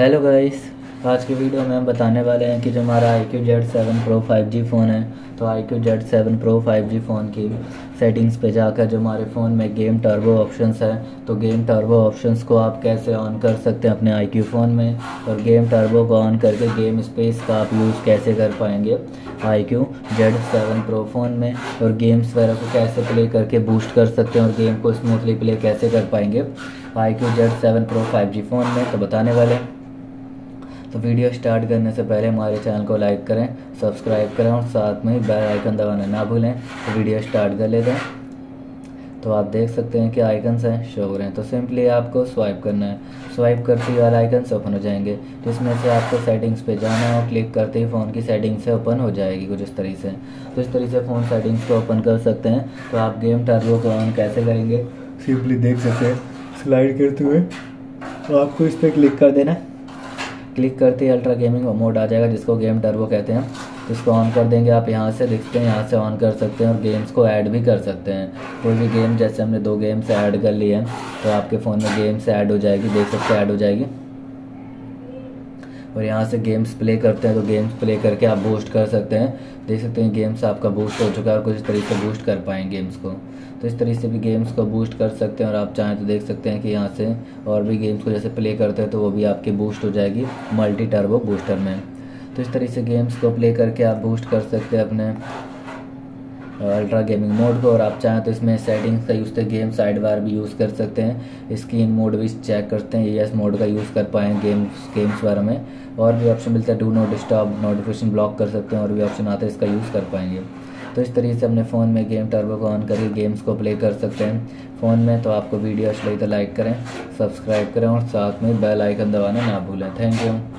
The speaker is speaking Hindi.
हेलो गाइस आज की वीडियो में हम बताने वाले हैं कि जो हमारा iQOO Z seven pro five G phone है तो iQOO Z seven pro five G phone की सेटिंग्स पे जाकर जो हमारे फ़ोन में गेम टर्बो ऑप्शंस है तो गेम टर्बो ऑप्शंस को आप कैसे ऑन कर सकते हैं अपने आई क्यू फ़ोन में, और गेम टर्बो को ऑन करके गेम स्पेस का आप यूज़ कैसे कर पाएँगे iQOO Z seven pro phone में, और गेम्स वगैरह को कैसे प्ले करके बूस्ट कर सकते हैं, और गेम को स्मूथली प्ले कैसे कर पाएँगे iQOO Z seven pro five G phone में तो बताने वाले हैं। तो वीडियो स्टार्ट करने से पहले हमारे चैनल को लाइक करें, सब्सक्राइब करें और साथ में बेल आइकन दबाना ना भूलें। तो वीडियो स्टार्ट कर लेते हैं। तो आप देख सकते हैं कि आइकन्स हैं, शो हो रहे हैं। तो सिंपली आपको स्वाइप करना है। स्वाइप करते ही वाले आइकन्स ओपन हो जाएँगे। तो इसमें से आपको सेटिंग्स पे जाना है और क्लिक करते ही फ़ोन की सेटिंग्स से ओपन हो जाएगी कुछ इस तरीके से। तो इस तरीके से फ़ोन सेटिंग्स को ओपन कर सकते हैं। तो आप गेम टर्बो को ऑन कैसे करेंगे? सिंपली देख सकते हैं। स्लाइड करते हुए। तो आपको इस पर क्लिक कर देना है। क्लिक करते ही अल्ट्रा गेमिंग मोड आ जाएगा, जिसको गेम टर्बो कहते हैं। इसको ऑन कर देंगे आप, यहाँ से देखते हैं, यहाँ से ऑन कर सकते हैं और गेम्स को ऐड भी कर सकते हैं। कोई भी गेम जैसे हमने दो गेम्स ऐड कर लिए हैं तो आपके फ़ोन में गेम्स ऐड हो जाएगी, देख सकते ऐड हो जाएगी। और यहाँ से गेम्स प्ले करते हैं तो गेम्स प्ले करके आप बूस्ट कर सकते हैं। देख सकते हैं गेम्स आपका बूस्ट हो चुका है और कुछ इस तरीके से बूस्ट कर पाएँ गेम्स को। तो इस तरीके से भी गेम्स को बूस्ट कर सकते हैं और आप चाहें तो देख सकते हैं कि यहाँ से और भी गेम्स को जैसे प्ले करते हैं तो वो भी आपकी बूस्ट हो जाएगी मल्टी टर्बो बूस्टर में। तो इस तरीके से गेम्स को प्ले करके आप बूस्ट कर सकते हैं अपने अल्ट्रा गेमिंग मोड को, और आप चाहें तो इसमें सेटिंग्स का यूज़ गेम साइड बार भी यूज़ कर सकते हैं। स्क्रीन मोड भी चेक करते हैं ये मोड का यूज़ कर पाएँ गेम्स गेम्स बारे में। और भी ऑप्शन मिलता है do not disturb notification block कर सकते हैं, और भी ऑप्शन आता है, इसका यूज़ कर पाएँगे। तो इस तरीके से अपने फ़ोन में गेम टर्बो को ऑन करके गेम्स को प्ले कर सकते हैं। फ़ोन में तो आपको वीडियो अच्छी लगी तो लाइक करें सब्सक्राइब करें, और साथ में बेल आइकन दबाना ना भूलें। Thank you